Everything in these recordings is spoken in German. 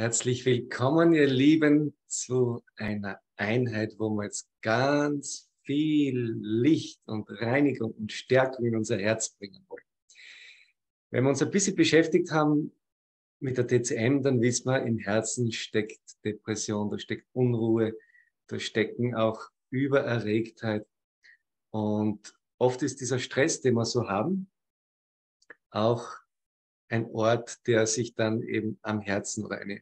Herzlich willkommen, ihr Lieben, zu einer Einheit, wo wir jetzt ganz viel Licht und Reinigung und Stärkung in unser Herz bringen wollen. Wenn wir uns ein bisschen beschäftigt haben mit der TCM, dann wissen wir, im Herzen steckt Depression, da steckt Unruhe, da stecken auch Übererregtheit. Und oft ist dieser Stress, den wir so haben, auch ein Ort, der sich dann eben am Herzen oder eine,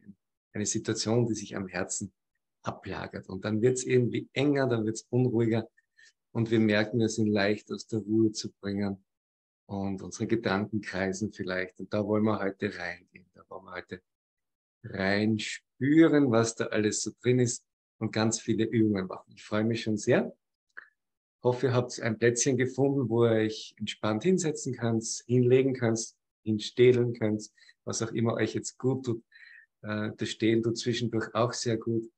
eine Situation, die sich am Herzen ablagert. Und dann wird es irgendwie enger, dann wird es unruhiger und wir merken, wir sind leicht aus der Ruhe zu bringen und unsere Gedanken kreisen vielleicht. Und da wollen wir heute reingehen. Da wollen wir heute rein spüren, was da alles so drin ist und ganz viele Übungen machen. Ich freue mich schon sehr. Hoffe, ihr habt ein Plätzchen gefunden, wo ihr euch entspannt hinsetzen könnt, hinlegen könnt hinstehlen könnt, was auch immer euch jetzt gut tut. Äh, das Stehen tut zwischendurch auch sehr gut.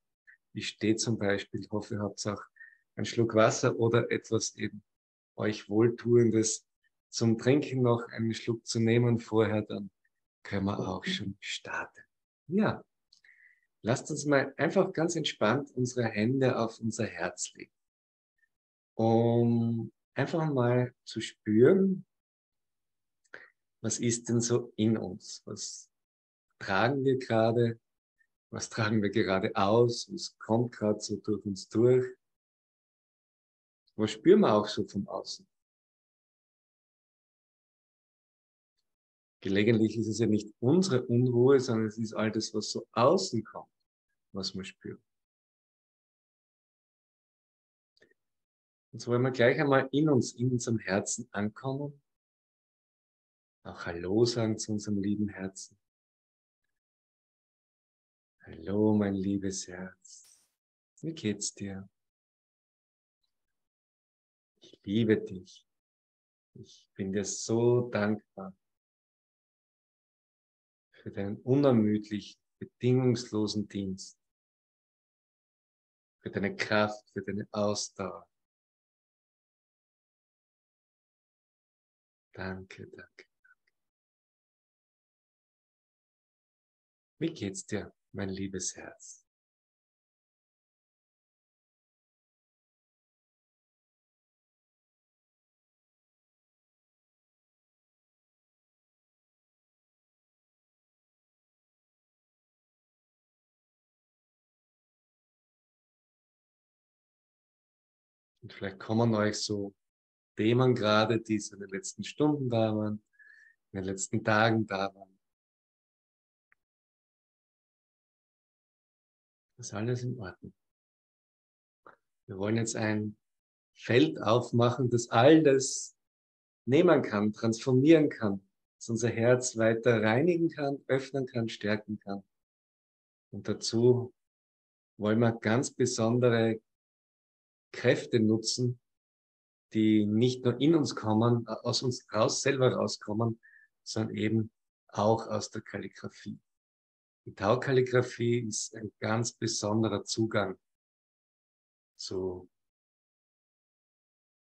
Ich stehe zum Beispiel, hoffe, ihr habt auch einen Schluck Wasser oder etwas eben euch Wohltuendes zum Trinken noch einen Schluck zu nehmen vorher, dann können wir auch schon starten. Ja, lasst uns mal einfach ganz entspannt unsere Hände auf unser Herz legen, um einfach mal zu spüren, was ist denn so in uns? Was tragen wir gerade? Was tragen wir gerade aus? Was kommt gerade so durch uns durch? Was spüren wir auch so vom Außen? Gelegentlich ist es ja nicht unsere Unruhe, sondern es ist all das, was so außen kommt, was wir spüren. Und so wollen wir gleich einmal in uns, in unserem Herzen ankommen auch Hallo sagen zu unserem lieben Herzen. Hallo, mein liebes Herz. Wie geht's dir? Ich liebe dich. Ich bin dir so dankbar für deinen unermüdlichen, bedingungslosen Dienst, für deine Kraft, für deine Ausdauer. Danke, danke. Wie geht's dir, mein liebes Herz? Und vielleicht kommen euch so Themen gerade, die so in den letzten Stunden da waren, in den letzten Tagen da waren. Ist alles in Ordnung. Wir wollen jetzt ein Feld aufmachen, das all das nehmen kann, transformieren kann, das unser Herz weiter reinigen kann, öffnen kann, stärken kann. Und dazu wollen wir ganz besondere Kräfte nutzen, die nicht nur in uns kommen, aus uns raus selber rauskommen, sondern eben auch aus der Kalligraphie. Die Taukalligraphie ist ein ganz besonderer Zugang zu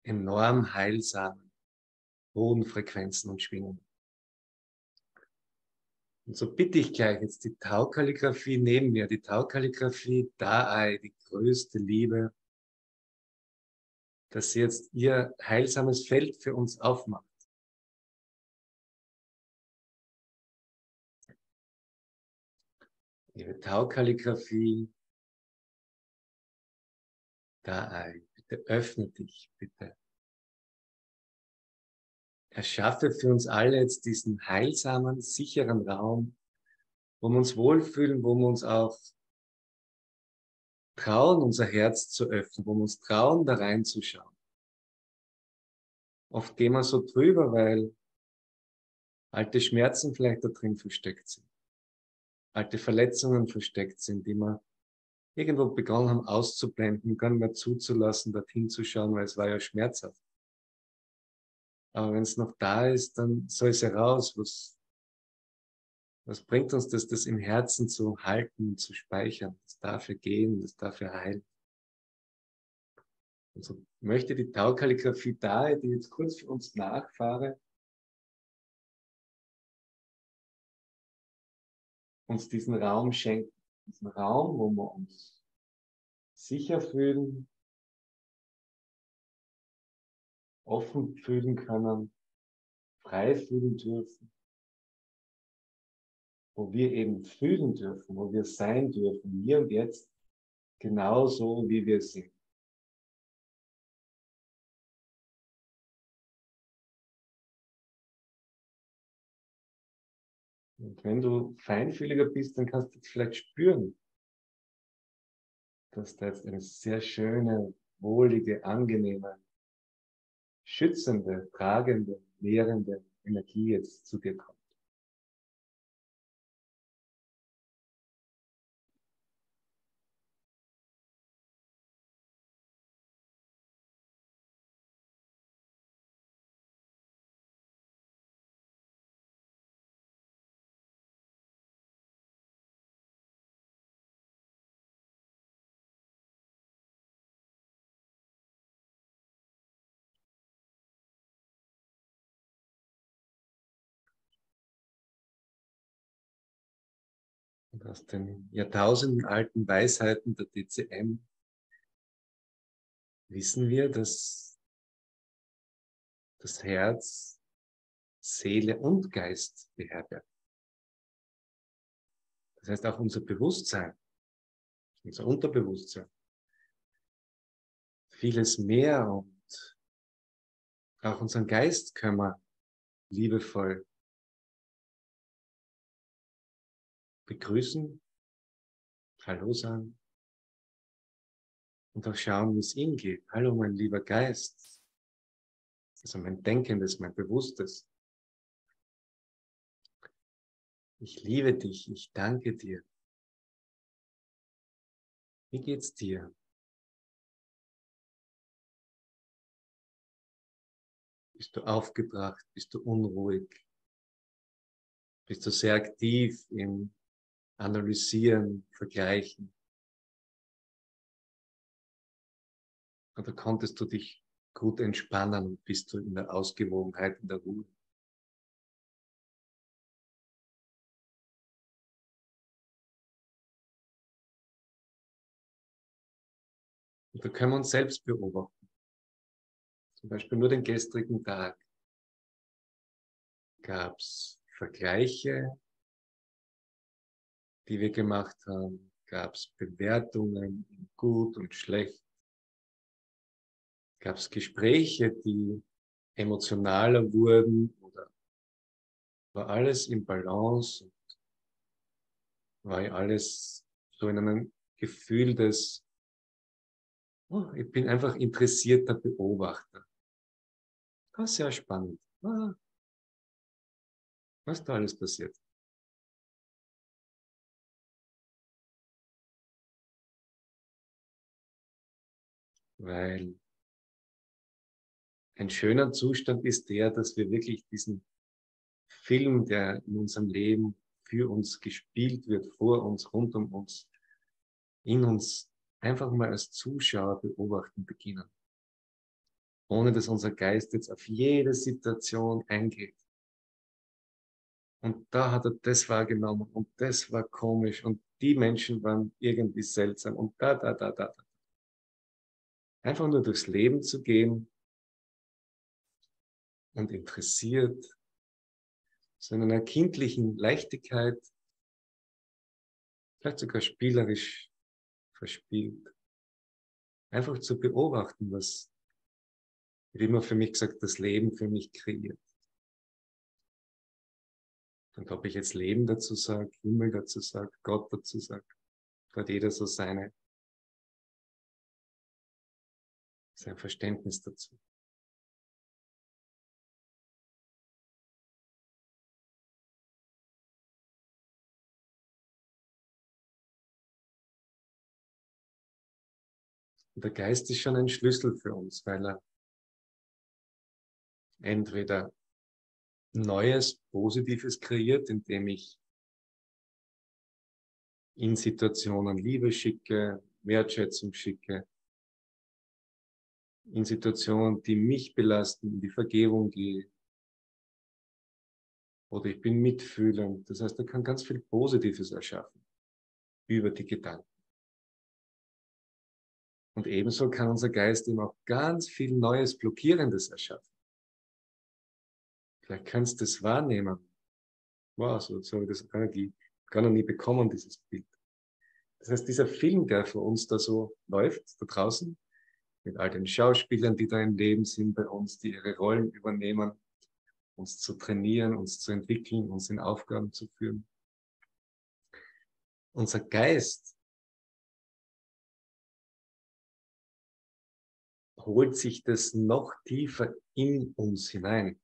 enorm heilsamen, hohen Frequenzen und Schwingungen. Und so bitte ich gleich jetzt die Taukalligraphie neben mir, die Taukalligraphie Daei, die größte Liebe, dass sie jetzt ihr heilsames Feld für uns aufmacht. Ihre Taukalligraphie. Da ein. Bitte öffne dich, bitte. Erschaffe für uns alle jetzt diesen heilsamen, sicheren Raum, wo wir uns wohlfühlen, wo wir uns auch trauen, unser Herz zu öffnen, wo wir uns trauen, da reinzuschauen. Oft gehen wir so drüber, weil alte Schmerzen vielleicht da drin versteckt sind alte Verletzungen versteckt sind, die wir irgendwo begonnen haben auszublenden, gar nicht mehr zuzulassen, dorthin zu schauen, weil es war ja schmerzhaft. Aber wenn es noch da ist, dann soll es heraus. Was, was bringt uns das, das im Herzen zu halten und zu speichern? Das darf ja gehen, das darf ja heilen. Und so möchte die Taukalligraphie da, die jetzt kurz für uns nachfahre, uns diesen Raum schenken, diesen Raum, wo wir uns sicher fühlen, offen fühlen können, frei fühlen dürfen, wo wir eben fühlen dürfen, wo wir sein dürfen, hier und jetzt, genauso wie wir sind. Wenn du feinfühliger bist, dann kannst du vielleicht spüren, dass da jetzt eine sehr schöne, wohlige, angenehme, schützende, tragende, nährende Energie jetzt zu dir kommt. Aus den Jahrtausenden alten Weisheiten der DCM wissen wir, dass das Herz, Seele und Geist beherbergt. Das heißt auch unser Bewusstsein, unser Unterbewusstsein, vieles mehr und auch unseren Geist können wir liebevoll begrüßen, Hallo sagen und auch schauen, wie es ihm geht. Hallo, mein lieber Geist. Also mein Denkendes, mein Bewusstes. Ich liebe dich, ich danke dir. Wie geht's dir? Bist du aufgebracht? Bist du unruhig? Bist du sehr aktiv im analysieren, vergleichen. Oder konntest du dich gut entspannen und bist du in der Ausgewogenheit, in der Ruhe? Und da können wir uns selbst beobachten. Zum Beispiel nur den gestrigen Tag gab es Vergleiche die wir gemacht haben, gab es Bewertungen gut und schlecht. Gab es Gespräche, die emotionaler wurden oder war alles im Balance und war alles so in einem Gefühl des, oh, ich bin einfach interessierter Beobachter. War sehr spannend. Ah, was da alles passiert. Weil ein schöner Zustand ist der, dass wir wirklich diesen Film, der in unserem Leben für uns gespielt wird, vor uns, rund um uns, in uns, einfach mal als Zuschauer beobachten beginnen. Ohne dass unser Geist jetzt auf jede Situation eingeht. Und da hat er das wahrgenommen und das war komisch und die Menschen waren irgendwie seltsam und da, da, da, da, da. Einfach nur durchs Leben zu gehen und interessiert, so in einer kindlichen Leichtigkeit, vielleicht sogar spielerisch verspielt. Einfach zu beobachten, was, wie immer für mich gesagt, das Leben für mich kreiert. Und ob ich jetzt Leben dazu sage, Himmel dazu sage, Gott dazu sage, hat jeder so seine sein Verständnis dazu. Und der Geist ist schon ein Schlüssel für uns, weil er entweder Neues, Positives kreiert, indem ich in Situationen Liebe schicke, Wertschätzung schicke, in Situationen, die mich belasten, in die Vergebung gehe. Oder ich bin mitfühlend. Das heißt, er kann ganz viel Positives erschaffen über die Gedanken. Und ebenso kann unser Geist eben auch ganz viel Neues, Blockierendes erschaffen. Vielleicht kannst du es wahrnehmen. Wow, so, so habe ich das nicht, gar noch nie bekommen, dieses Bild. Das heißt, dieser Film, der für uns da so läuft, da draußen, mit all den Schauspielern, die da im Leben sind bei uns, die ihre Rollen übernehmen, uns zu trainieren, uns zu entwickeln, uns in Aufgaben zu führen. Unser Geist holt sich das noch tiefer in uns hinein.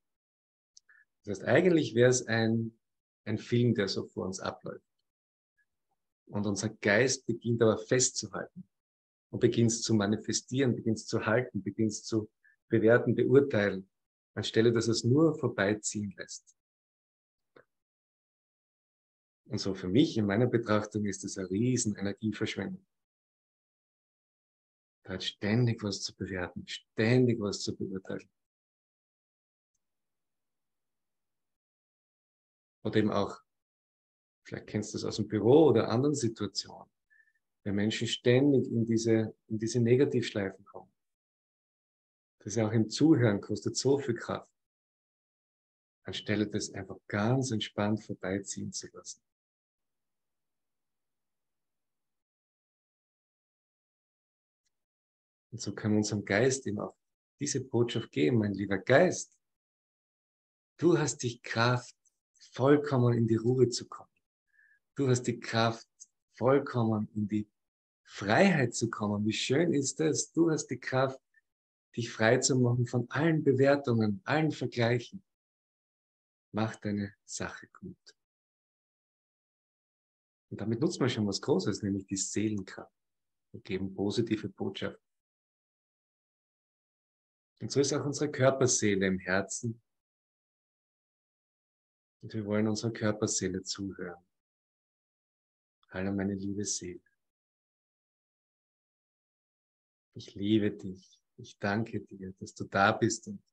Das heißt, eigentlich wäre es ein, ein Film, der so vor uns abläuft. Und unser Geist beginnt aber festzuhalten und beginnt zu manifestieren, beginnt zu halten, beginnt zu bewerten, beurteilen, anstelle dass es nur vorbeiziehen lässt. Und so für mich in meiner Betrachtung ist es eine riesen Energieverschwendung. Da hat ständig was zu bewerten, ständig was zu beurteilen. Oder eben auch, vielleicht kennst du das aus dem Büro oder anderen Situationen, wenn Menschen ständig in diese, in diese Negativschleifen kommen. Das ja auch im Zuhören kostet so viel Kraft. Anstelle das einfach ganz entspannt vorbeiziehen zu lassen. Und so kann unserem Geist eben auch diese Botschaft geben, mein lieber Geist. Du hast die Kraft, vollkommen in die Ruhe zu kommen. Du hast die Kraft, vollkommen in die Freiheit zu kommen. Wie schön ist das? Du hast die Kraft, dich frei zu machen von allen Bewertungen, allen Vergleichen. Mach deine Sache gut. Und damit nutzt man schon was Großes, nämlich die Seelenkraft. Wir geben positive Botschaft. Und so ist auch unsere Körperseele im Herzen. Und wir wollen unserer Körperseele zuhören. Hallo meine liebe Seele. Ich liebe dich. Ich danke dir, dass du da bist und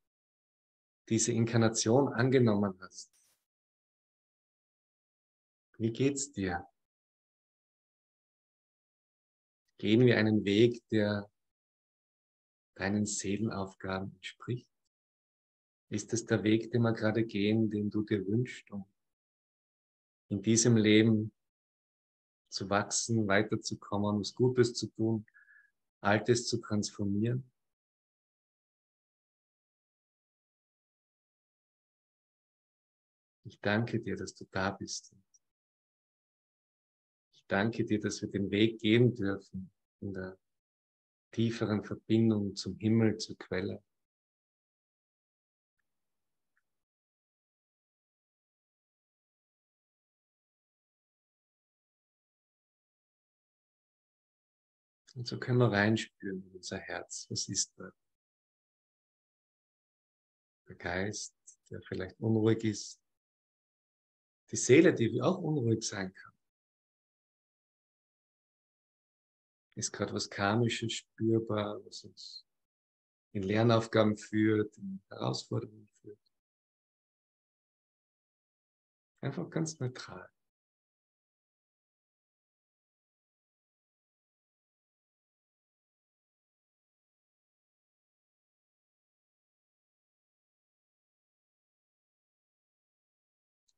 diese Inkarnation angenommen hast. Wie geht's dir? Gehen wir einen Weg, der deinen Seelenaufgaben entspricht? Ist es der Weg, den wir gerade gehen, den du dir wünschst, um in diesem Leben zu wachsen, weiterzukommen, was Gutes zu tun, Altes zu transformieren? Ich danke dir, dass du da bist. Ich danke dir, dass wir den Weg gehen dürfen in der tieferen Verbindung zum Himmel, zur Quelle. Und so können wir reinspüren in unser Herz. Was ist da? Der Geist, der vielleicht unruhig ist. Die Seele, die auch unruhig sein kann. Ist gerade was Karmisches spürbar, was uns in Lernaufgaben führt, in Herausforderungen führt. Einfach ganz neutral.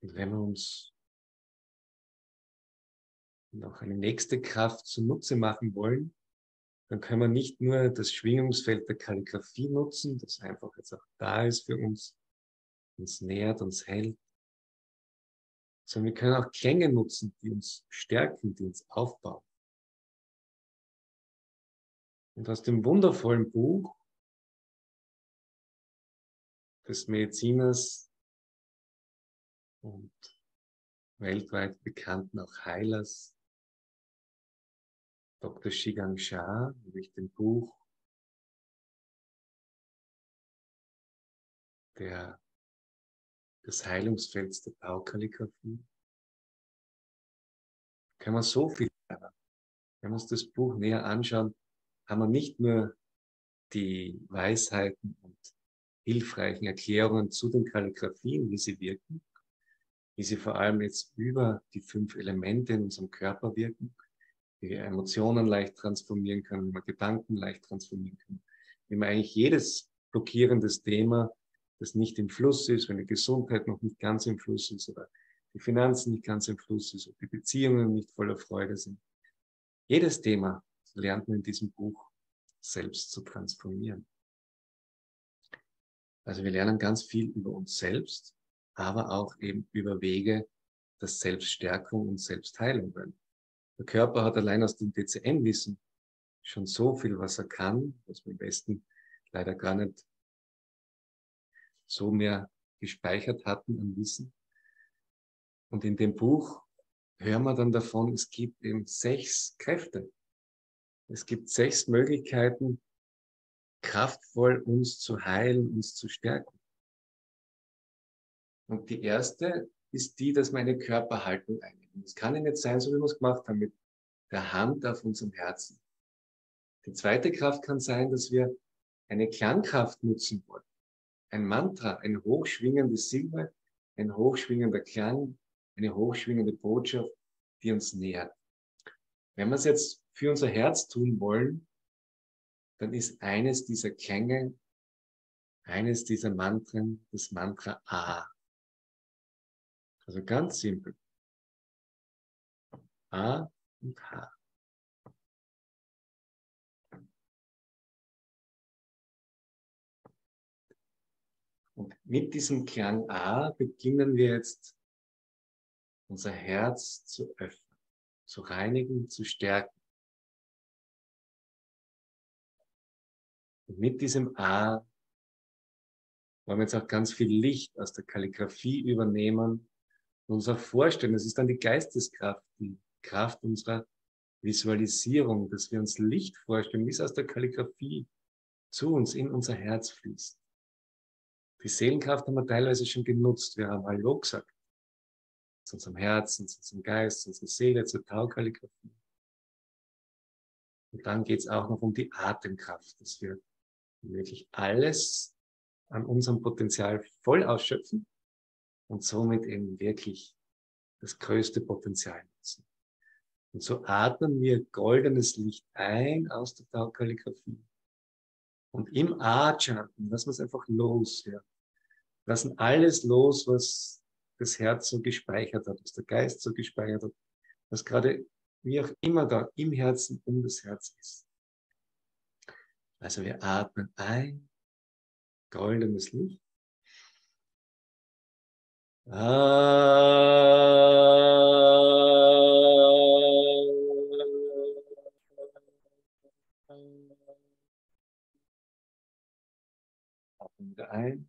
Und wenn wir uns noch eine nächste Kraft zunutze machen wollen, dann können wir nicht nur das Schwingungsfeld der Kalligraphie nutzen, das einfach jetzt auch da ist für uns, uns nährt, uns hält, sondern wir können auch Klänge nutzen, die uns stärken, die uns aufbauen. Und aus dem wundervollen Buch des Mediziners und weltweit bekannten auch Heilers Dr. Shigang Shah durch dem Buch der, des Heilungsfelds der Baukalligraphie. Kann man so viel lernen. Wenn wir uns das Buch näher anschauen, haben wir nicht nur die Weisheiten und hilfreichen Erklärungen zu den Kalligraphien, wie sie wirken, wie sie vor allem jetzt über die fünf Elemente in unserem Körper wirken, wie wir Emotionen leicht transformieren können, wie wir Gedanken leicht transformieren können, wie wir eigentlich jedes blockierendes Thema, das nicht im Fluss ist, wenn die Gesundheit noch nicht ganz im Fluss ist oder die Finanzen nicht ganz im Fluss ist oder die Beziehungen nicht voller Freude sind. Jedes Thema lernt man in diesem Buch selbst zu transformieren. Also wir lernen ganz viel über uns selbst, aber auch eben über Wege der Selbststärkung und Selbstheilung. Weil der Körper hat allein aus dem DCM-Wissen schon so viel, was er kann, was wir im Westen leider gar nicht so mehr gespeichert hatten an Wissen. Und in dem Buch hören wir dann davon, es gibt eben sechs Kräfte. Es gibt sechs Möglichkeiten, kraftvoll uns zu heilen, uns zu stärken. Und die erste ist die, dass meine Körperhaltung einnehmen. Es kann ja nicht sein, so wie wir es gemacht haben, mit der Hand auf unserem Herzen. Die zweite Kraft kann sein, dass wir eine Klangkraft nutzen wollen. Ein Mantra, ein hochschwingendes Silber, ein hochschwingender Klang, eine hochschwingende Botschaft, die uns nähert. Wenn wir es jetzt für unser Herz tun wollen, dann ist eines dieser Klänge, eines dieser Mantren das Mantra A. Also ganz simpel. A und H. Und mit diesem Klang A beginnen wir jetzt unser Herz zu öffnen, zu reinigen, zu stärken. Und mit diesem A wollen wir jetzt auch ganz viel Licht aus der Kalligrafie übernehmen und uns auch vorstellen, das ist dann die Geisteskraft, die Kraft unserer Visualisierung, dass wir uns Licht vorstellen, wie es aus der Kalligrafie zu uns in unser Herz fließt. Die Seelenkraft haben wir teilweise schon genutzt. Wir haben Hallo gesagt. Zu unserem Herzen, zu unserem Geist, zu unserer Seele, zur Taukalligrafie. Und dann geht es auch noch um die Atemkraft, dass wir wirklich alles an unserem Potenzial voll ausschöpfen und somit eben wirklich das größte Potenzial nutzen. Und so atmen wir goldenes Licht ein aus der Taukalligrafie. Und im Atmen lassen wir es einfach los. Ja. Lassen alles los, was das Herz so gespeichert hat, was der Geist so gespeichert hat, was gerade wie auch immer da im Herzen um das Herz ist. Also wir atmen ein, goldenes Licht. Wieder ein.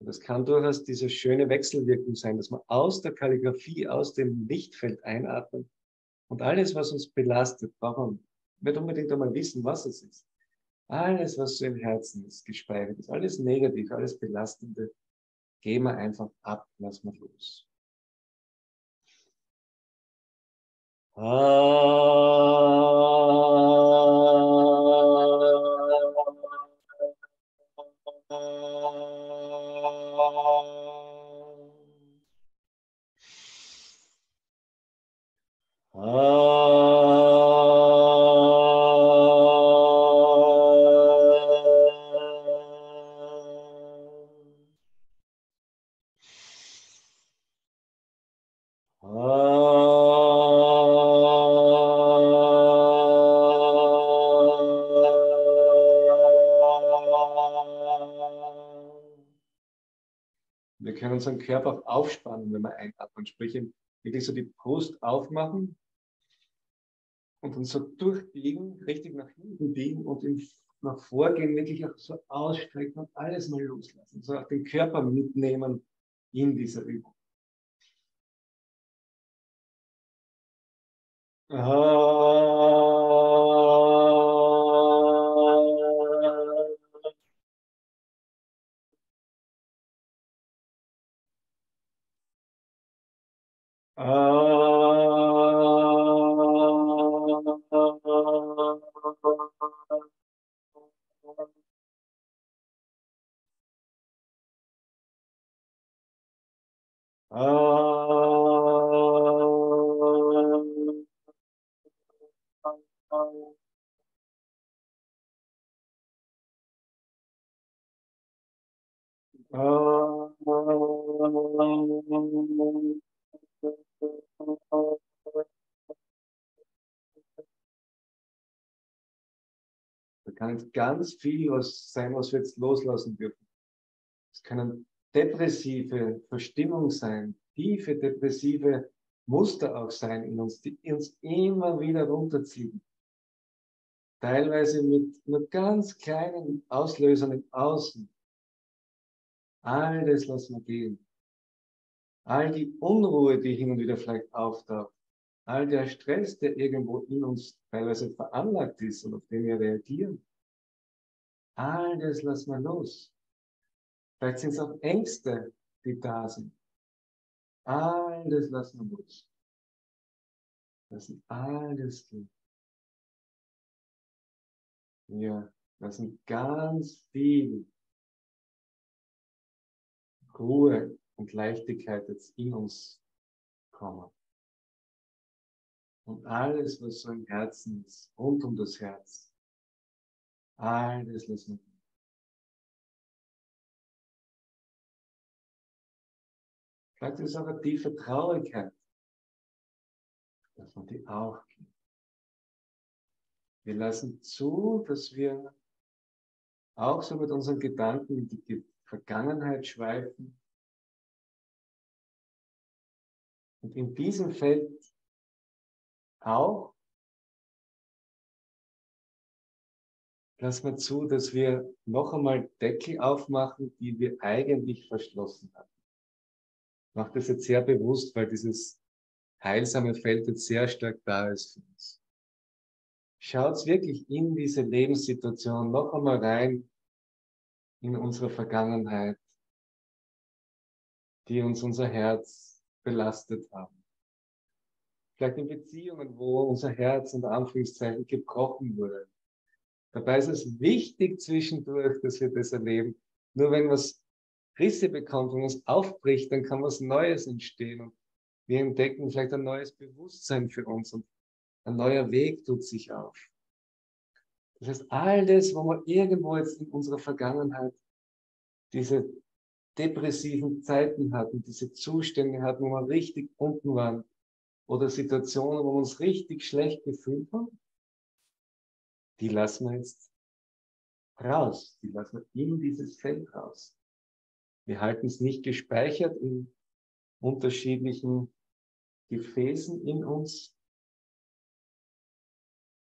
Das kann durchaus diese schöne Wechselwirkung sein, dass man aus der Kalligrafie, aus dem Lichtfeld einatmet und alles, was uns belastet, wir nicht unbedingt einmal wissen, was es ist. Alles, was so im Herzen ist, gespeichert ist, alles negativ, alles Belastende, gehen wir einfach ab, lassen wir los. Wir können unseren Körper aufspannen, wenn wir einatmen, sprich wirklich so die Brust aufmachen und uns so durchbiegen, richtig nach hinten biegen und im nach vorgehen, wirklich auch so ausstrecken und alles mal loslassen. So auch den Körper mitnehmen in dieser Übung. Ah. Kann ganz viel was sein, was wir jetzt loslassen dürfen. Es können depressive Verstimmung sein, tiefe depressive Muster auch sein in uns, die uns immer wieder runterziehen. Teilweise mit nur ganz kleinen Auslösern im Außen. All das lassen wir gehen. All die Unruhe, die hin und wieder vielleicht auftaucht. All der Stress, der irgendwo in uns teilweise veranlagt ist und auf den wir reagieren. All das lassen wir los. Vielleicht sind es auch Ängste, die da sind. All das lassen wir los. Lassen alles gehen. Wir lassen ganz viel Ruhe und Leichtigkeit jetzt in uns kommen. Und alles, was so im Herzen ist, rund um das Herz, alles lassen wir Vielleicht ist es eine tiefe Traurigkeit, dass man die auch kennt. Wir lassen zu, dass wir auch so mit unseren Gedanken in die Vergangenheit schweifen. Und in diesem Feld auch lassen wir zu, dass wir noch einmal Deckel aufmachen, die wir eigentlich verschlossen hatten. Ich mache das jetzt sehr bewusst, weil dieses heilsame Feld jetzt sehr stark da ist für uns. Schaut wirklich in diese Lebenssituation noch einmal rein, in unsere Vergangenheit, die uns unser Herz belastet haben. Vielleicht in Beziehungen, wo unser Herz unter Anführungszeichen gebrochen wurde. Dabei ist es wichtig zwischendurch, dass wir das erleben. Nur wenn was Risse bekommt, wenn was aufbricht, dann kann was Neues entstehen. Und wir entdecken vielleicht ein neues Bewusstsein für uns und ein neuer Weg tut sich auf. Das heißt, all das, wo wir irgendwo jetzt in unserer Vergangenheit diese depressiven Zeiten hatten, diese Zustände hatten, wo wir richtig unten waren, oder Situationen, wo wir uns richtig schlecht gefühlt haben, die lassen wir jetzt raus. Die lassen wir in dieses Feld raus. Wir halten es nicht gespeichert in unterschiedlichen Gefäßen in uns.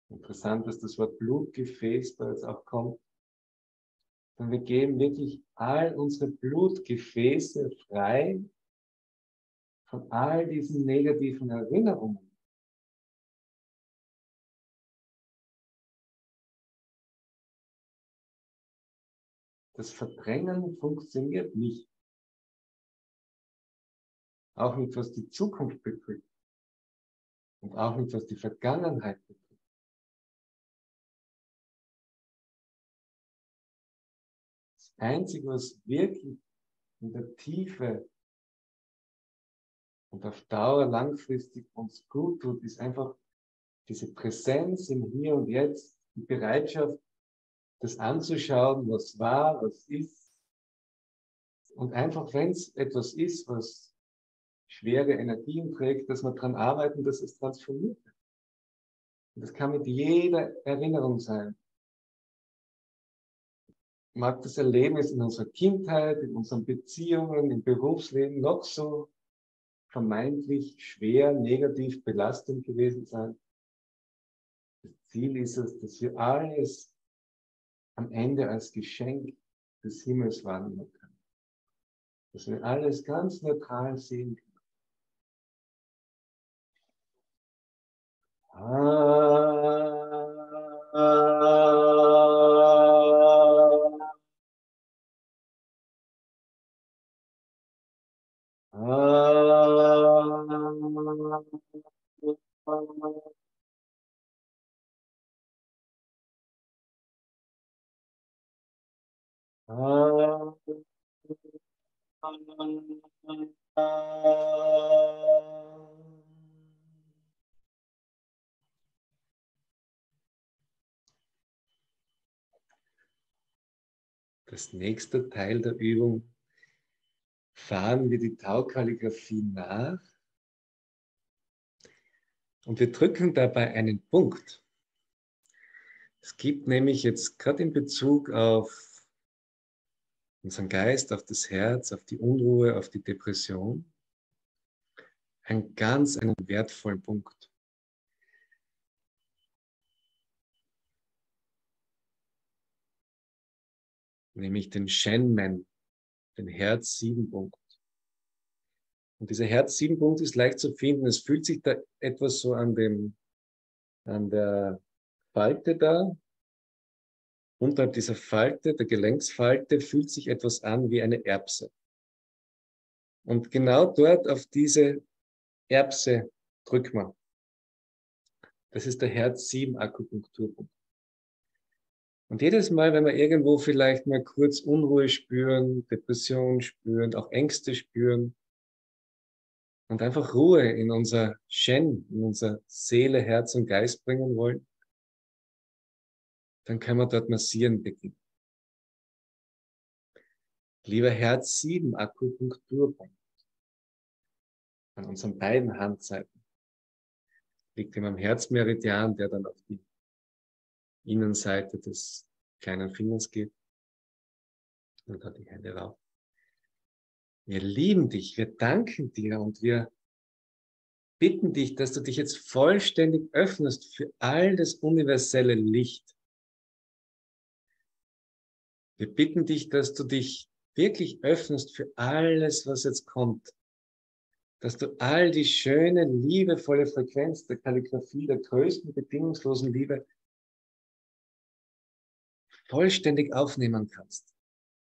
Interessant, dass das Wort Blutgefäß da jetzt auch kommt. Und wir geben wirklich all unsere Blutgefäße frei von all diesen negativen Erinnerungen. Das Verdrängen funktioniert nicht. Auch nicht, was die Zukunft betrifft. Und auch nicht, was die Vergangenheit betrifft. Das Einzige, was wirklich in der Tiefe und auf Dauer langfristig uns gut tut, ist einfach diese Präsenz im Hier und Jetzt, die Bereitschaft, das anzuschauen, was war, was ist. Und einfach, wenn es etwas ist, was schwere Energien trägt, dass wir daran arbeiten, dass es transformiert wird. Und das kann mit jeder Erinnerung sein. Mag das Erlebnis in unserer Kindheit, in unseren Beziehungen, im Berufsleben noch so vermeintlich schwer, negativ belastend gewesen sein. Das Ziel ist es, dass wir alles am Ende als Geschenk des Himmels wahrnehmen können. Dass wir alles ganz neutral sehen können. Ah, ah, ah, Das nächste Teil der Übung fahren wir die Tau-Kalligraphie nach und wir drücken dabei einen Punkt. Es gibt nämlich jetzt gerade in Bezug auf unseren Geist, auf das Herz, auf die Unruhe, auf die Depression, einen ganz einen wertvollen Punkt. Nämlich den Shenmen, den Herz-Sieben-Punkt. Und dieser Herz-Sieben-Punkt ist leicht zu finden. Es fühlt sich da etwas so an dem, an der Falte da. Unterhalb dieser Falte, der Gelenksfalte, fühlt sich etwas an wie eine Erbse. Und genau dort auf diese Erbse drück mal. Das ist der Herz-7-Akupunkturpunkt. Und jedes Mal, wenn wir irgendwo vielleicht mal kurz Unruhe spüren, Depression spüren, auch Ängste spüren und einfach Ruhe in unser Shen, in unser Seele, Herz und Geist bringen wollen, dann können wir dort massieren beginnen. Lieber Herz 7 Akupunkturpunkt an unseren beiden Handseiten liegt ihm am Herzmeridian, der dann auf die Innenseite des kleinen Fingers geht. Und hat die Hände rauf. Wir lieben dich, wir danken dir und wir bitten dich, dass du dich jetzt vollständig öffnest für all das universelle Licht. Wir bitten dich, dass du dich wirklich öffnest für alles, was jetzt kommt dass du all die schöne, liebevolle Frequenz der Kalligraphie, der größten bedingungslosen Liebe vollständig aufnehmen kannst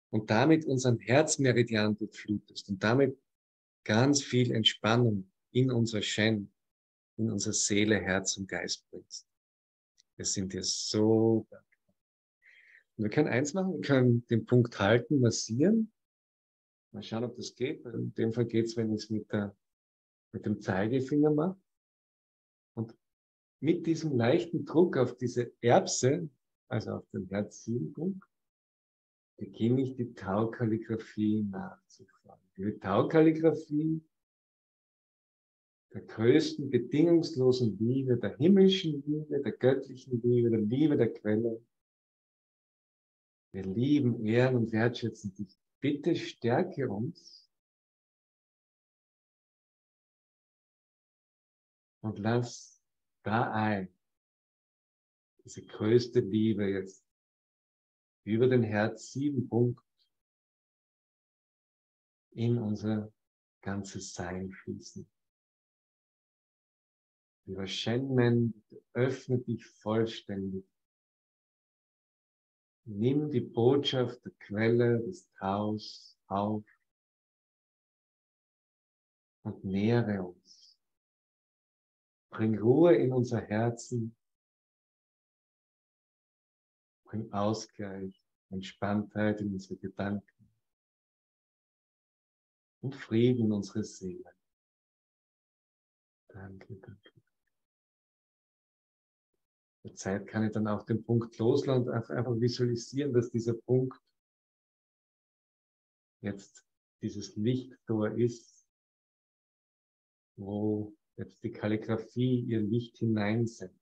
und damit unseren Herzmeridian durchflutest und damit ganz viel Entspannung in unser Shen, in unsere Seele, Herz und Geist bringst. Wir sind dir so dankbar. Wir können eins machen, wir können den Punkt halten, massieren. Mal schauen, ob das geht. In dem Fall geht es, wenn ich es mit der mit dem Zeigefinger mache und mit diesem leichten Druck auf diese Erbse, also auf den Herzsiebenpunkt, beginne ich die Taukalligraphie nachzufragen. Die Taukalligraphie der größten bedingungslosen Liebe, der himmlischen Liebe, der göttlichen Liebe, der Liebe der Quelle. Wir lieben, ehren und wertschätzen dich. Bitte stärke uns und lass da ein diese größte Liebe jetzt über den Herz sieben Punkt in unser ganzes Sein fließen. Über Shenmen, öffne dich vollständig. Nimm die Botschaft der Quelle des Taus auf und nähere uns. Bring Ruhe in unser Herzen. Bring Ausgleich, Entspanntheit in unsere Gedanken und Frieden in unsere Seele. Danke, danke. Der Zeit kann ich dann auch den Punkt loslassen und einfach visualisieren, dass dieser Punkt jetzt dieses Lichttor ist, wo jetzt die Kalligraphie ihr Licht hineinsendet.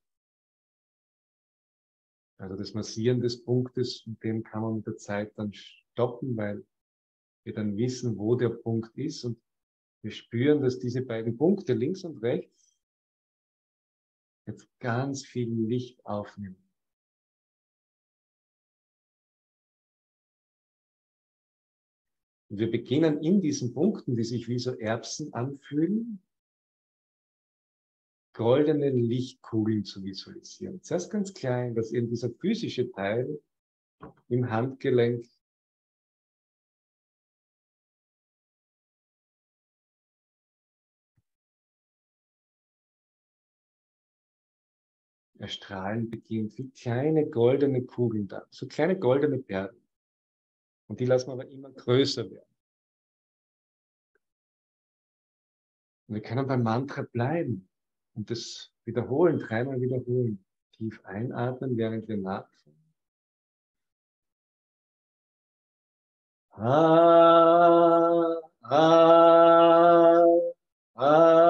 Also das Massieren des Punktes, dem kann man mit der Zeit dann stoppen, weil wir dann wissen, wo der Punkt ist und wir spüren, dass diese beiden Punkte links und rechts jetzt ganz viel Licht. Und wir beginnen in diesen Punkten, die sich wie so Erbsen anfühlen, goldene Lichtkugeln zu visualisieren. Zuerst ganz klein, dass eben dieser physische Teil im Handgelenk erstrahlen beginnt, wie kleine goldene Kugeln da, so kleine goldene Perlen. Und die lassen wir aber immer größer werden. Und wir können beim Mantra bleiben. Und das wiederholen, dreimal wiederholen. Tief einatmen, während wir nachfragen. Ah, ah, ah.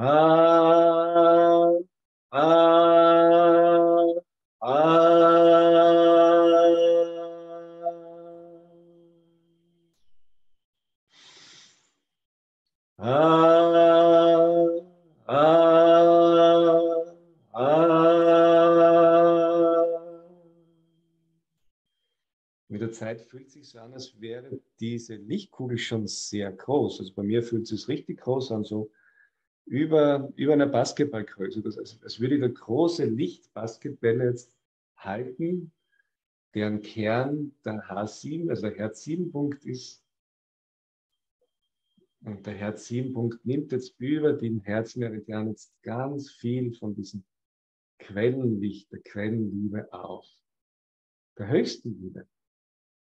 Ah, ah, Mit der Zeit fühlt sich so an, als wäre diese Lichtkugel schon sehr groß. Also bei mir fühlt es sich richtig groß an, so über, über einer Basketballgröße. Das heißt, als würde da große Lichtbasketbälle jetzt halten, deren Kern der H7, also der Herz-7-Punkt ist. Und der Herz-7-Punkt nimmt jetzt über den Herzmeridian jetzt ganz viel von diesem Quellenlicht, der Quellenliebe auf. Der höchsten Liebe,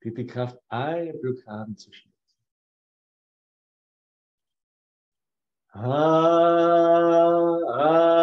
die die Kraft, alle Blockaden zu schließen. Ah, ah,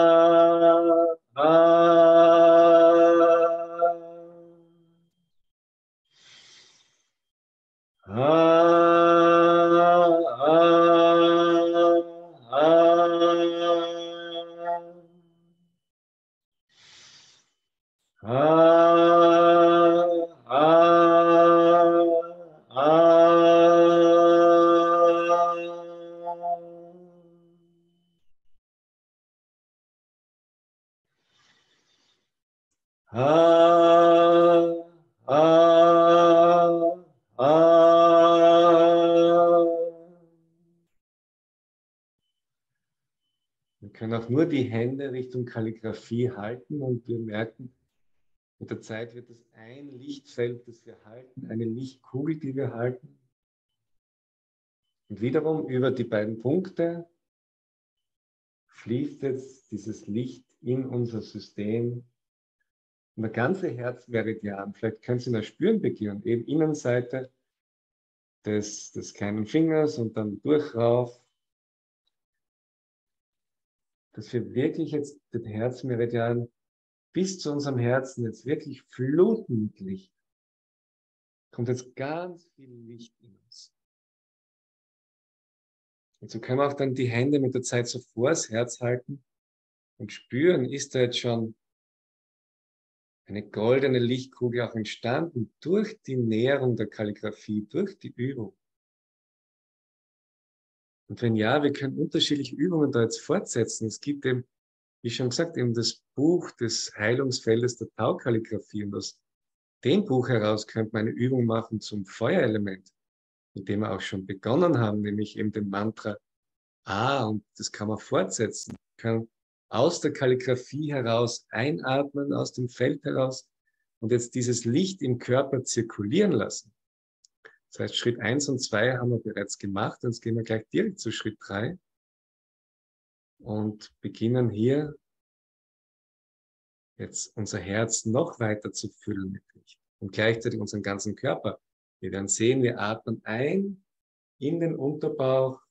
die Hände Richtung Kalligraphie halten und wir merken, mit der Zeit wird es ein Lichtfeld, das wir halten, eine Lichtkugel, die wir halten. Und wiederum über die beiden Punkte fließt jetzt dieses Licht in unser System. Und der ganze Herzmeridian, vielleicht können Sie mal spüren beginnen, eben Innenseite des, des kleinen Fingers und dann durchrauf dass wir wirklich jetzt den Herzmeridian bis zu unserem Herzen jetzt wirklich fluten mit Licht. Kommt jetzt ganz viel Licht in uns. Und so können wir auch dann die Hände mit der Zeit so vors Herz halten und spüren, ist da jetzt schon eine goldene Lichtkugel auch entstanden durch die Näherung der Kalligraphie, durch die Übung. Und wenn ja, wir können unterschiedliche Übungen da jetzt fortsetzen. Es gibt eben, wie schon gesagt, eben das Buch des Heilungsfeldes der Taukalligraphie. Und aus dem Buch heraus könnte man eine Übung machen zum Feuerelement, mit dem wir auch schon begonnen haben, nämlich eben dem Mantra A. Und das kann man fortsetzen. Man kann aus der Kalligraphie heraus einatmen, aus dem Feld heraus und jetzt dieses Licht im Körper zirkulieren lassen. Das heißt, Schritt eins und zwei haben wir bereits gemacht. Jetzt gehen wir gleich direkt zu Schritt drei und beginnen hier jetzt unser Herz noch weiter zu füllen mit Licht und gleichzeitig unseren ganzen Körper. Wir werden sehen, wir atmen ein in den Unterbauch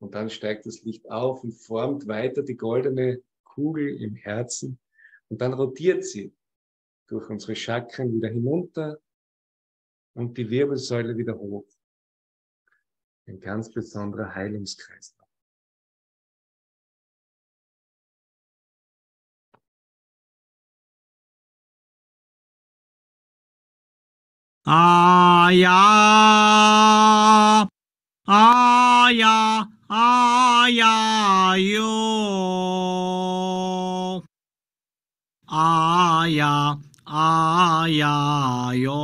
und dann steigt das Licht auf und formt weiter die goldene Kugel im Herzen und dann rotiert sie durch unsere Chakren wieder hinunter und die Wirbelsäule wieder hoch. Ein ganz besonderer Heilungskreis. Ah ja, ah ja, ah ja, jo. Ah ja, ah ja, jo.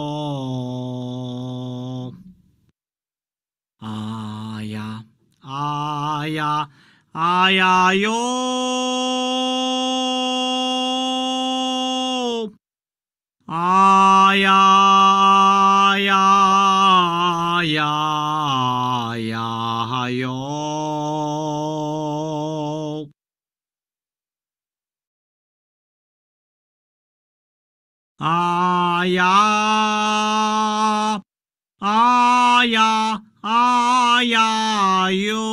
Ah ja, ah ja, ah ja, jo. Ah ja, ja, ja, ja, jo. Ah ja, ah ja, ah ja, jo.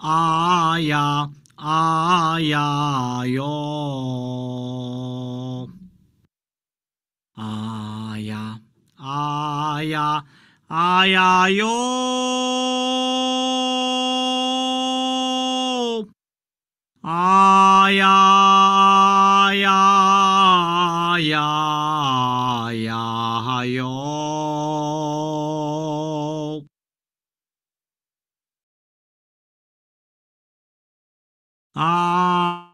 Ah ja, ah ya yo ah ya ah ya ah ya yo ah ya ya ya ya yo ah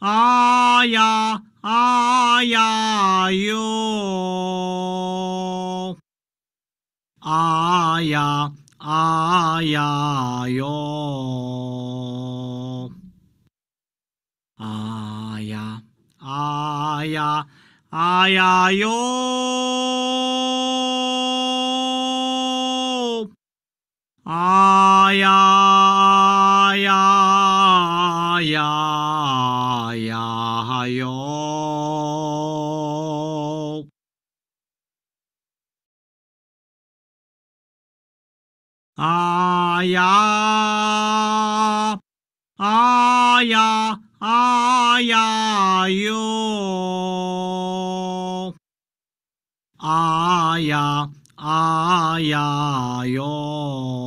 ah ya ah ya yo ah ya ah ya yo ah ya ah ya ah ya yo ah ya ya ya ya yo ah ya ah ya ah ya yo ah ya ah ya yo ah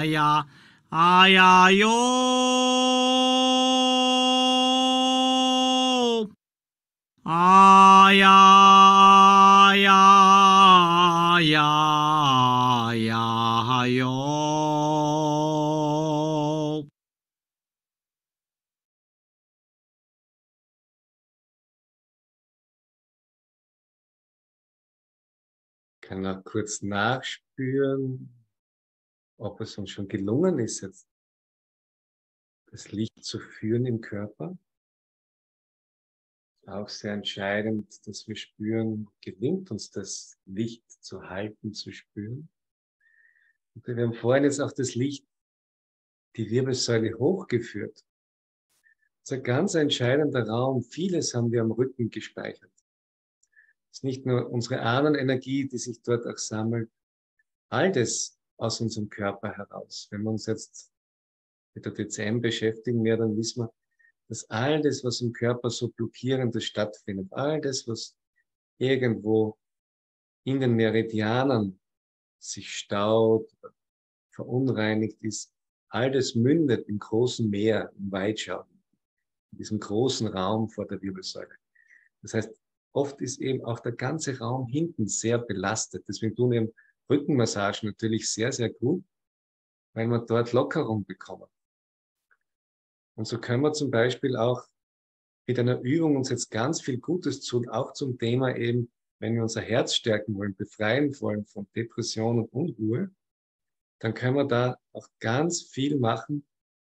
ah ya ah ya yo ah ya ya ya ya yo kann auch kurz nachspüren, ob es uns schon gelungen ist, jetzt das Licht zu führen im Körper. Auch sehr entscheidend, dass wir spüren, gelingt uns das Licht zu halten, zu spüren. Und wir haben vorhin jetzt auch das Licht, die Wirbelsäule hochgeführt. Das ist ein ganz entscheidender Raum. Vieles haben wir am Rücken gespeichert. Es ist nicht nur unsere Ahnenenergie, die sich dort auch sammelt, all das aus unserem Körper heraus. Wenn wir uns jetzt mit der DCM beschäftigen mehr, dann wissen wir, dass all das, was im Körper so blockierendes stattfindet, all das, was irgendwo in den Meridianen sich staut, verunreinigt ist, all das mündet im großen Meer, im Weitschauen, in diesem großen Raum vor der Wirbelsäule. Das heißt, oft ist eben auch der ganze Raum hinten sehr belastet. Deswegen tun eben Rückenmassagen natürlich sehr, sehr gut, weil man dort Lockerung bekommen. Und so können wir zum Beispiel auch mit einer Übung uns jetzt ganz viel Gutes tun, auch zum Thema eben, wenn wir unser Herz stärken wollen, befreien wollen von Depression und Unruhe, dann können wir da auch ganz viel machen,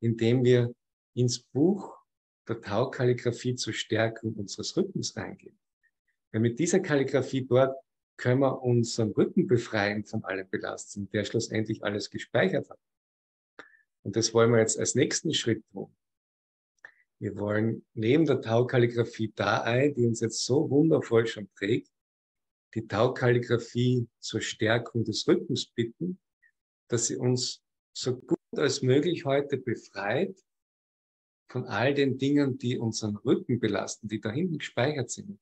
indem wir ins Buch der Taukalligraphie zur Stärkung unseres Rückens reingehen. Weil mit dieser Kalligraphie dort können wir unseren Rücken befreien von allen Belastungen, der schlussendlich alles gespeichert hat. Und das wollen wir jetzt als nächsten Schritt tun. Wir wollen neben der Taukalligraphie da ein, die uns jetzt so wundervoll schon trägt, die Taukalligraphie zur Stärkung des Rückens bitten, dass sie uns so gut als möglich heute befreit von all den Dingen, die unseren Rücken belasten, die da hinten gespeichert sind.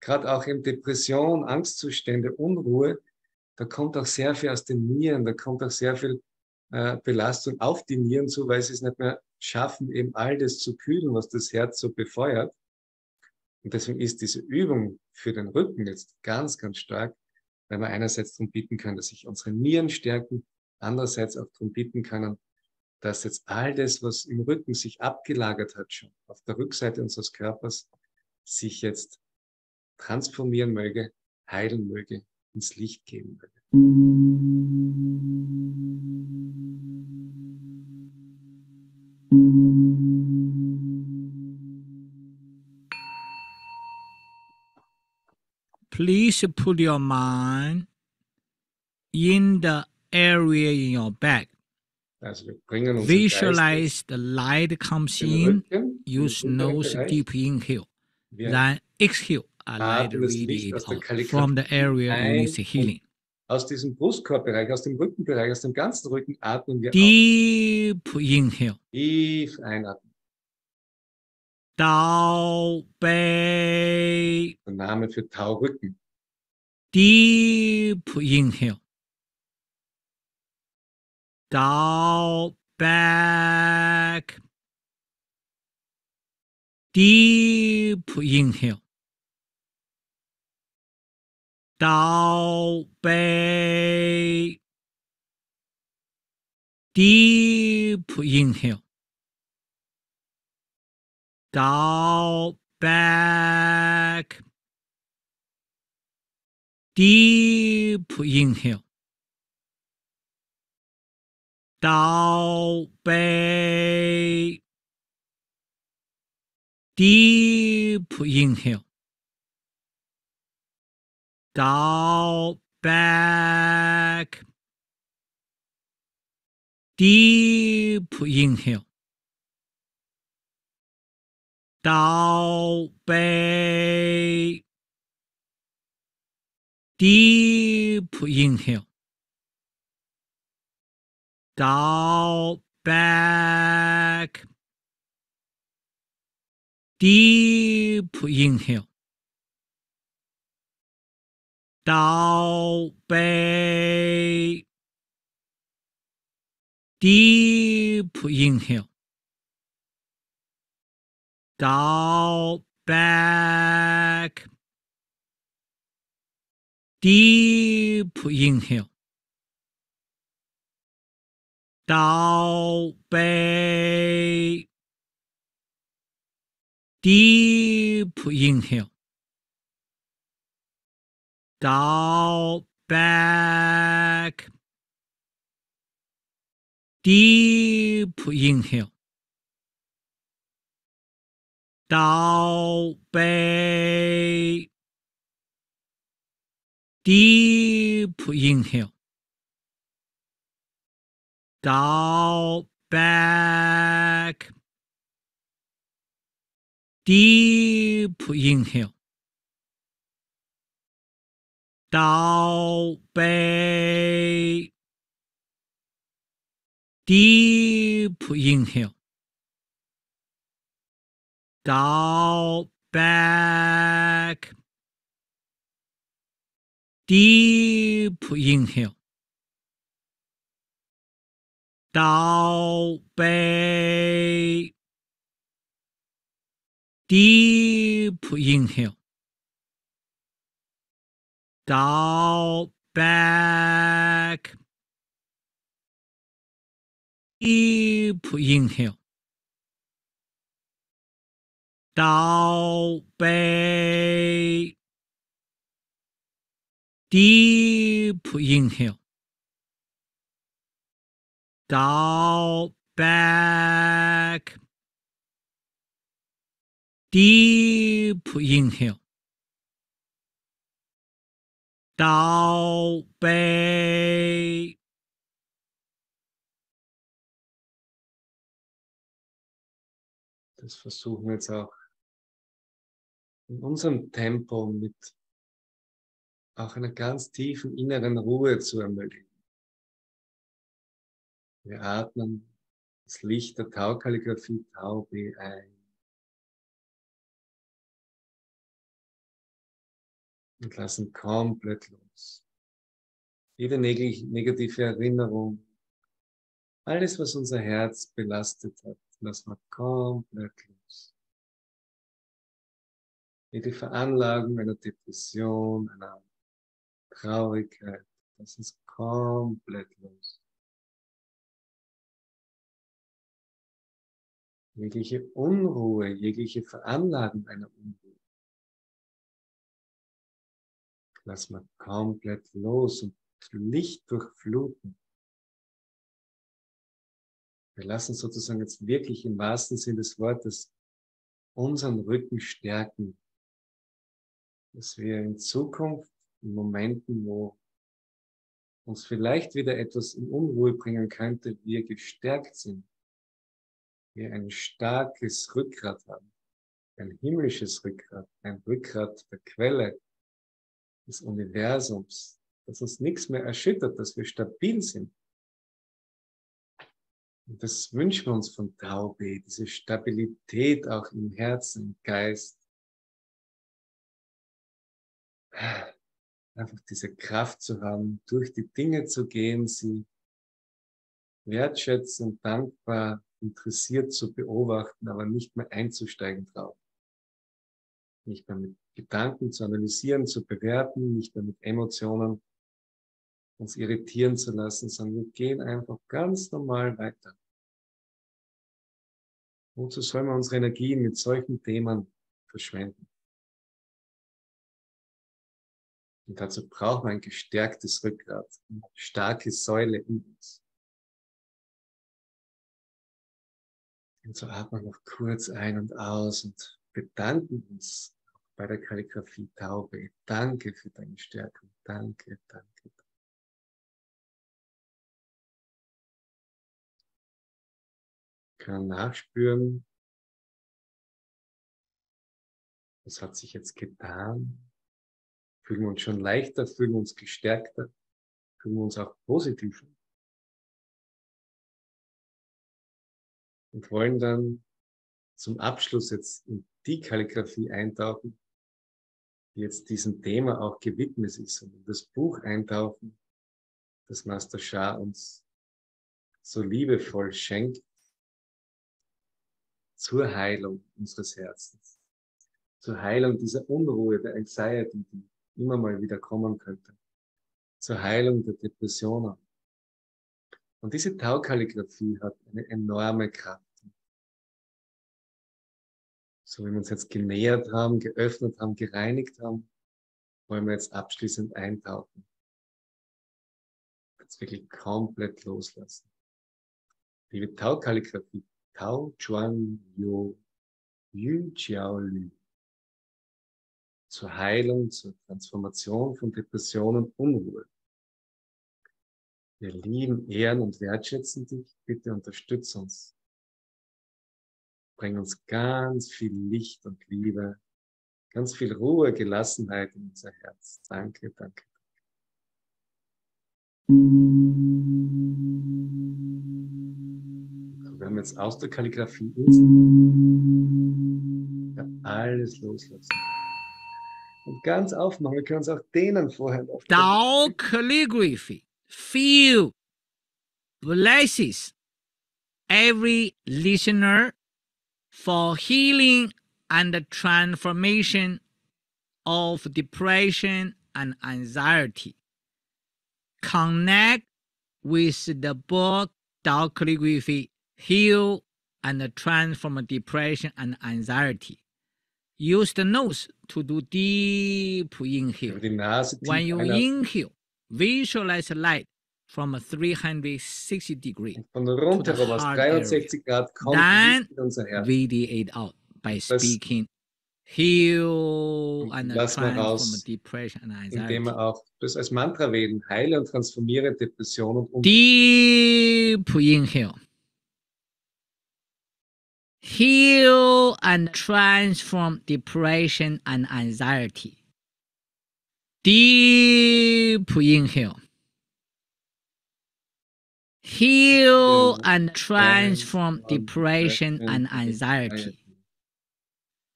Gerade auch in Depression, Angstzustände, Unruhe, da kommt auch sehr viel aus den Nieren, da kommt auch sehr viel äh, Belastung auf die Nieren zu, weil sie es nicht mehr schaffen, eben all das zu kühlen, was das Herz so befeuert. Und deswegen ist diese Übung für den Rücken jetzt ganz, ganz stark, weil wir einerseits darum bitten können, dass sich unsere Nieren stärken, andererseits auch darum bitten können, dass jetzt all das, was im Rücken sich abgelagert hat, schon auf der Rückseite unseres Körpers, sich jetzt transformieren möge, heilen möge, ins Licht gehen möge. Please put your mind in the area in your back. Also Visualize the light comes in. Use nose deep inhale. Then exhale. A light atmen das radiate Licht aus der out Kalligrafie from the area with healing. Aus diesem Brustkorbbereich, aus dem Rückenbereich, aus dem ganzen Rücken atmen wir Deep inhale. auf. Tief einatmen. Tao Bei. Der Name für Taurücken. Deep inhale. Tao back. Deep inhale. Tao Bei. Deep inhale. Tao back. Deep inhale. Tao Bei. Deep inhale. Tao back. Deep inhale. Tao Bei. Deep inhale. Tao back. Deep inhale. Tao Bei. Deep inhale. Tao back. Deep inhale. Tao Bei. Deep inhale. Tao back. Deep inhale. Tao Bei. Deep inhale. Tao back. Deep inhale. Tao Bei. Deep inhale. Tao back. Deep inhale. Tao Bei. Deep inhale. Tao back. Deep inhale. Tao Bei. Deep inhale. Tao back. Deep inhale. Tao Bei. Das versuchen wir jetzt auch in unserem Tempo mit auch einer ganz tiefen inneren Ruhe zu ermöglichen. Wir atmen das Licht der Tau-Kalligraphie Tau B ein. Und lassen komplett los. Jede neg negative Erinnerung, alles, was unser Herz belastet hat, lassen wir komplett los. Jede Veranlagung einer Depression, einer Traurigkeit, das ist komplett los. Jegliche Unruhe, jegliche Veranlagung einer Unruhe. Lass mal komplett los und Licht durchfluten. Wir lassen sozusagen jetzt wirklich im wahrsten Sinn des Wortes unseren Rücken stärken, dass wir in Zukunft, in Momenten, wo uns vielleicht wieder etwas in Unruhe bringen könnte, wir gestärkt sind, wir ein starkes Rückgrat haben, ein himmlisches Rückgrat, ein Rückgrat der Quelle des Universums, dass uns nichts mehr erschüttert, dass wir stabil sind. Und das wünschen wir uns von Taube, diese Stabilität auch im Herzen, im Geist. Einfach diese Kraft zu haben, durch die Dinge zu gehen, sie wertschätzend, dankbar, interessiert zu beobachten, aber nicht mehr einzusteigen drauf. Nicht mehr mit Gedanken zu analysieren, zu bewerten, nicht mehr mit Emotionen uns irritieren zu lassen, sondern wir gehen einfach ganz normal weiter. Wozu sollen wir unsere Energien mit solchen Themen verschwenden? Und dazu brauchen wir ein gestärktes Rückgrat, eine starke Säule in uns. Und so atmen wir noch kurz ein und aus und bedanken uns bei der Kalligrafie Taube. Danke für deine Stärkung. Danke, danke, können nachspüren, was hat sich jetzt getan. Fühlen wir uns schon leichter, fühlen wir uns gestärkter, fühlen wir uns auch positiv. Und wollen dann zum Abschluss jetzt in die Kalligrafie eintauchen, jetzt diesem Thema auch gewidmet ist und in das Buch eintauchen, das Master Shah uns so liebevoll schenkt, zur Heilung unseres Herzens, zur Heilung dieser Unruhe, der Anxiety, die immer mal wieder kommen könnte, zur Heilung der Depressionen. Und diese Taukalligraphie hat eine enorme Kraft. So wie wir uns jetzt genähert haben, geöffnet haben, gereinigt haben, wollen wir jetzt abschließend eintauchen. Jetzt wirklich komplett loslassen. Liebe Taukalligraphie Tao Chuan Yo Yu Jiao Lü. Zur Heilung, zur Transformation von Depression und Unruhe. Wir lieben, ehren und wertschätzen dich. Bitte unterstütze uns. Bring uns ganz viel Licht und Liebe, ganz viel Ruhe, Gelassenheit in unser Herz. Danke, danke. Wir haben jetzt aus der Kalligrafie ja, alles loslassen. Und ganz aufmachen. Wir können uns auch denen vorher aufmachen. Tao calligraphy. Feel blesses every listener for healing and the transformation of depression and anxiety. Connect with the book Tao Calligraphy heal and transform depression and anxiety. Use the nose to do deep inhale. Über die Nase tief When you inhale, visualize light from a 360 degree. Von rundherum aus heart 360 Grad kommt Dann unser Herz. Radiate out by Das- speaking heal and transform raus, depression and Indem anxiety. wir auch das als Mantra wählen. Heile und transformiere Depression und Unruhe. Deep inhale. Heal and transform depression and anxiety. Deep inhale. Heal and transform depression and anxiety.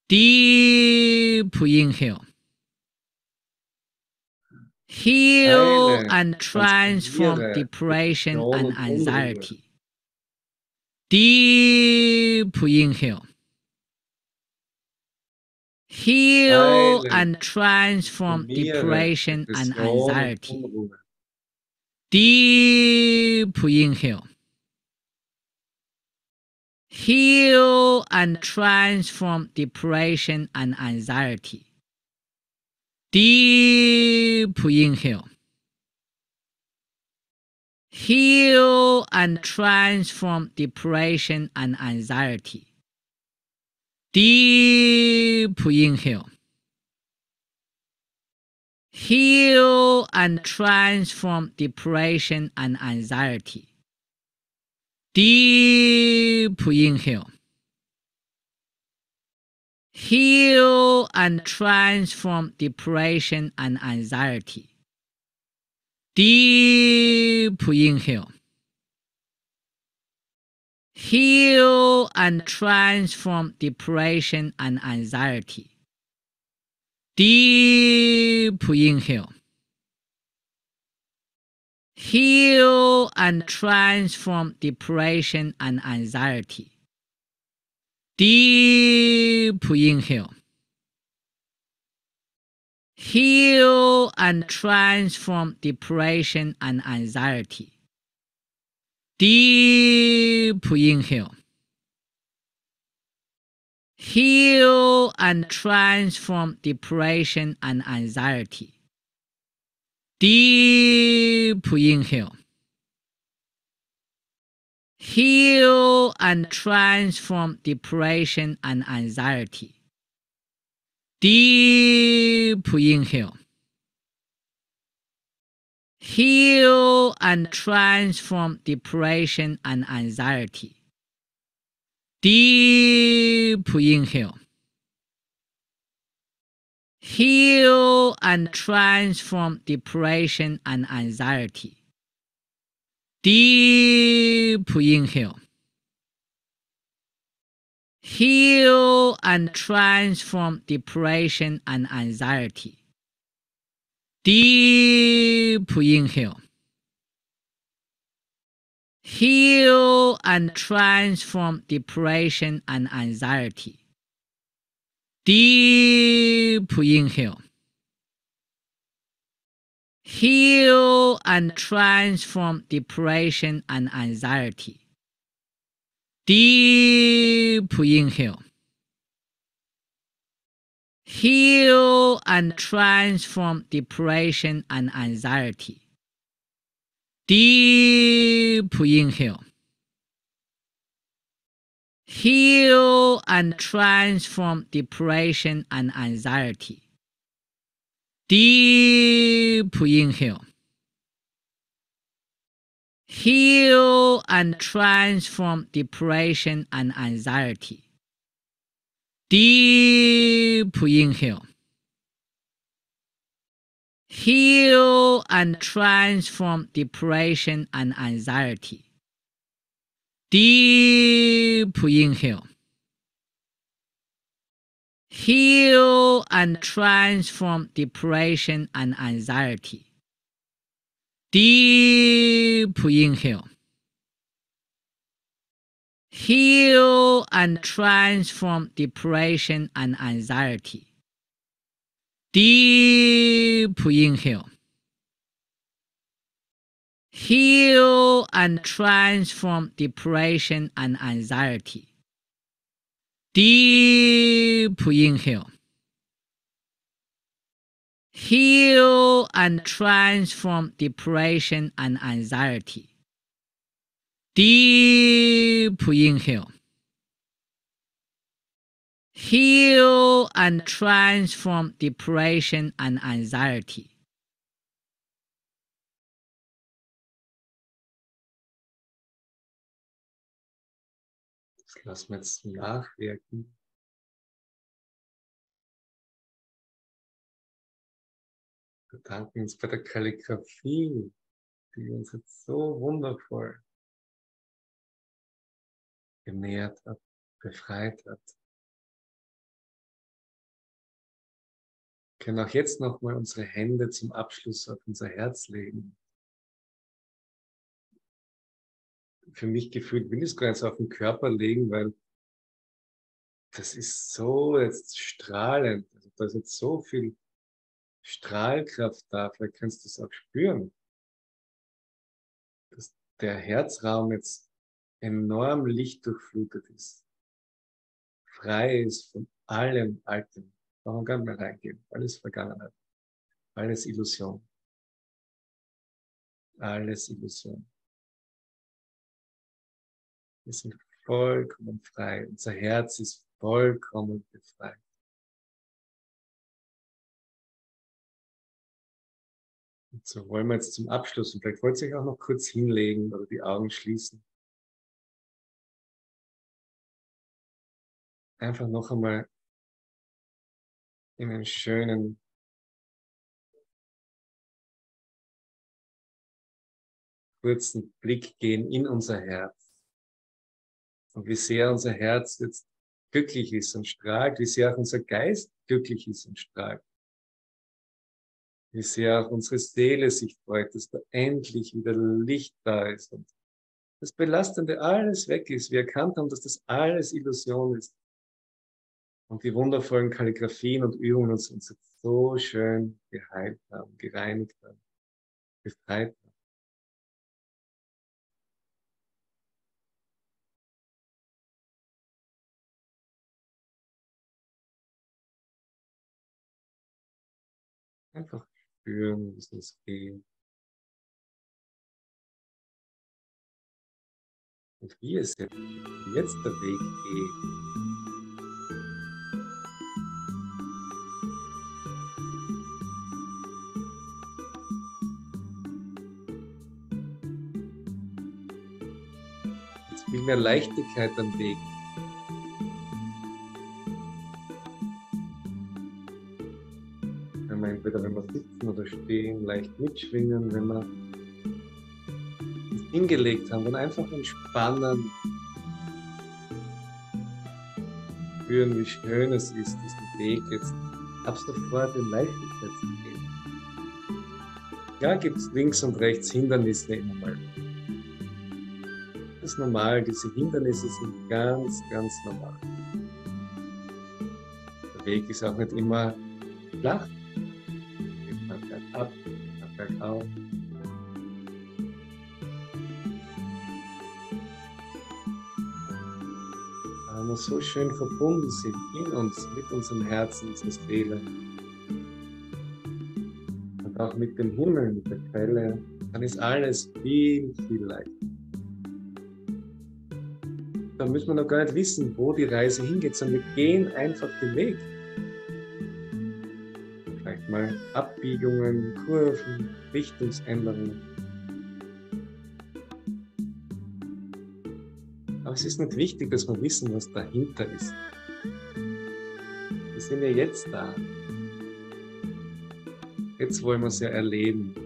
Deep inhale. Heal and transform Depression and anxiety. Deep inhale. Heal and transform depression and anxiety. Deep inhale. Heal and transform depression and anxiety. Deep inhale. Heal and transform depression and anxiety. Deep inhale. Heal and transform depression and anxiety. Deep inhale. Heal and transform depression and anxiety. Deep inhale. Heal and transform depression and anxiety. Deep inhale. Heal and transform depression and anxiety. Deep inhale. Heal and transform depression and anxiety. Deep inhale. Heal and transform depression and anxiety. Deep inhale. Heal and transform depression and anxiety. Deep inhale. Heal and transform depression and anxiety. Deep inhale. Heal and transform depression and anxiety. Deep inhale. Heal and transform depression and anxiety. Deep inhale. Heal and transform depression and anxiety. Deep inhale. Heal and transform depression and anxiety. Deep inhale. Heal and transform depression and anxiety. Deep inhale. Heal and transform depression and anxiety. Deep inhale. Heal and transform depression and anxiety. Deep inhale. Heal and transform depression and anxiety. Deep inhale. Heal and transform depression and anxiety. Deep inhale. Heal and transform depression and anxiety. Deep inhale. Heal and transform depression and anxiety. Deep inhale. Heal and transform depression and anxiety. Deep inhale. Heal and transform depression and anxiety. Das lassen wir jetzt nachwirken. Wir bedanken uns bei der Kalligrafie, die uns jetzt so wundervoll genährt hat, befreit hat. Können auch jetzt nochmal unsere Hände zum Abschluss auf unser Herz legen. Für mich gefühlt will ich es gar nicht so auf den Körper legen, weil das ist so jetzt strahlend. Also da ist jetzt so viel Strahlkraft da. Vielleicht kannst du es auch spüren. Dass der Herzraum jetzt enorm lichtdurchflutet ist. Frei ist von allem Alten. Gar nicht mehr reingehen. Alles Vergangenheit. Alles Illusion. Alles Illusion. Wir sind vollkommen frei. Unser Herz ist vollkommen befreit. Und so wollen wir jetzt zum Abschluss, und vielleicht wollt ihr euch auch noch kurz hinlegen oder die Augen schließen. Einfach noch einmal in einen schönen kurzen Blick gehen in unser Herz. Und wie sehr unser Herz jetzt glücklich ist und strahlt, wie sehr auch unser Geist glücklich ist und strahlt. Wie sehr auch unsere Seele sich freut, dass da endlich wieder Licht da ist und das Belastende alles weg ist. Wir erkannt haben, dass das alles Illusion ist. Und die wundervollen Kalligraphien und Übungen uns, uns so schön geheilt haben, gereinigt haben, befreit haben. Einfach spüren, wie es geht. Und wie es jetzt, jetzt der Weg geht. Viel mehr Leichtigkeit am Weg. entweder wenn wir sitzen oder stehen, leicht mitschwingen, wenn wir uns hingelegt haben, dann einfach entspannen, spüren, wie schön es ist, diesen Weg jetzt ab sofort in Leichtigkeit zu gehen. Ja, gibt es links und rechts Hindernisse immer mal. Ist normal, diese Hindernisse sind ganz, ganz normal. Der Weg ist auch nicht immer flach, auf. Weil wir so schön verbunden sind in uns, mit unserem Herzen, unserer Seele. Und auch mit dem Himmel, mit der Quelle, dann ist alles viel, viel leichter. Da müssen wir noch gar nicht wissen, wo die Reise hingeht, sondern wir gehen einfach den Weg mal Abbiegungen, Kurven, Richtungsänderungen. Aber es ist nicht wichtig, dass wir wissen, was dahinter ist. Wir sind ja jetzt da. Jetzt wollen wir es ja erleben.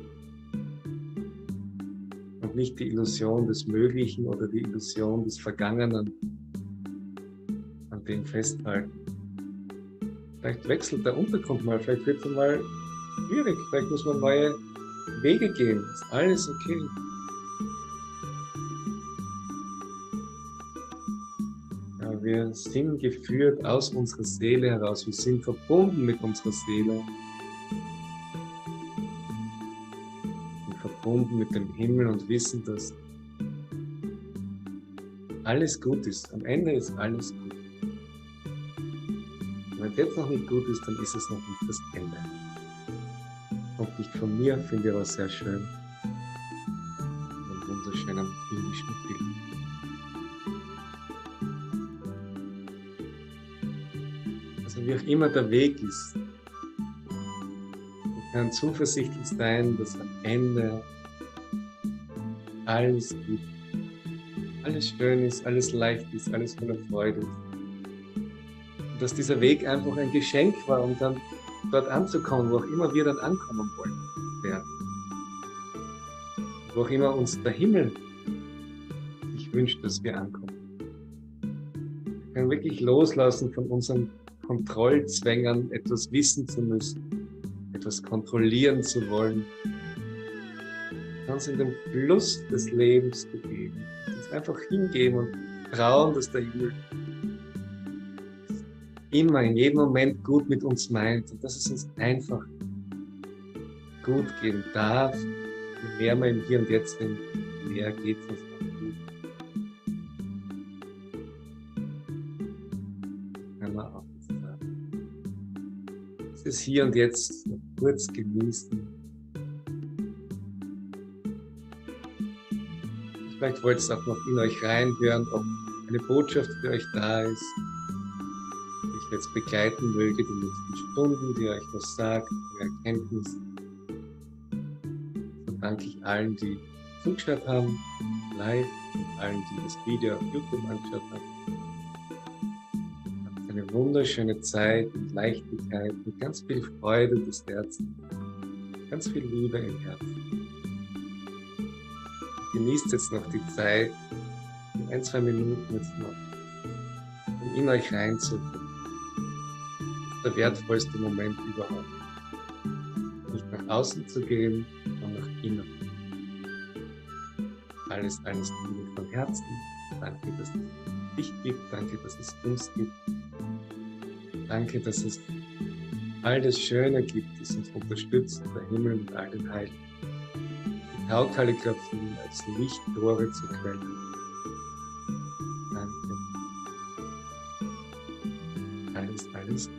Nicht die Illusion des Möglichen oder die Illusion des Vergangenen an dem festhalten. Vielleicht wechselt der Untergrund mal, vielleicht wird es mal schwierig, vielleicht muss man neue Wege gehen. Ist alles okay. Ja, wir sind geführt aus unserer Seele heraus. Wir sind verbunden mit unserer Seele. Verbunden mit dem Himmel und wissen, dass alles gut ist. Am Ende ist alles gut wenn es jetzt noch nicht gut ist, dann ist es noch nicht das Ende. Kommt nicht von mir, finde ich aber sehr schön. Einen wunderschönen indischen Film. Also wie auch immer der Weg ist, können zuversichtlich sein, dass am Ende alles gut, alles schön ist, alles leicht ist, alles voller Freude ist dass dieser Weg einfach ein Geschenk war, um dann dort anzukommen, wo auch immer wir dann ankommen wollen werden. Wo auch immer uns der Himmel sich wünscht, dass wir ankommen. Wir können wirklich loslassen von unseren Kontrollzwängen, etwas wissen zu müssen, etwas kontrollieren zu wollen. Ganz in den Fluss des Lebens begeben. Uns einfach hingeben und trauen, dass der Himmel immer in jedem Moment gut mit uns meint und dass es uns einfach gut gehen darf. Je mehr wir im Hier und Jetzt sind, mehr geht es uns auch gut. Können wir auch das ist Hier und Jetzt kurz genießen. Vielleicht wollt ihr auch noch in euch reinhören, ob eine Botschaft für euch da ist jetzt begleiten möge, die nächsten Stunden, die euch was sagt, die Erkenntnis. So danke ich allen, die zugeschaut haben, live, und allen, die das Video auf YouTube angeschaut haben. Habt eine wunderschöne Zeit und Leichtigkeit und ganz viel Freude des Herzens, ganz viel Liebe im Herzen. Genießt jetzt noch die Zeit, ein, zwei Minuten jetzt noch, um in euch reinzukommen. Der wertvollste Moment überhaupt. Nicht nach außen zu gehen, sondern nach innen. Alles, alles Liebe von Herzen. Danke, dass es dich gibt. Danke, dass es uns gibt. Danke, dass es all das Schöne gibt, das uns unterstützt, der Himmel und all den Heiligen. Taukalligraphie als Lichttore zur Quelle. Danke. Alles, alles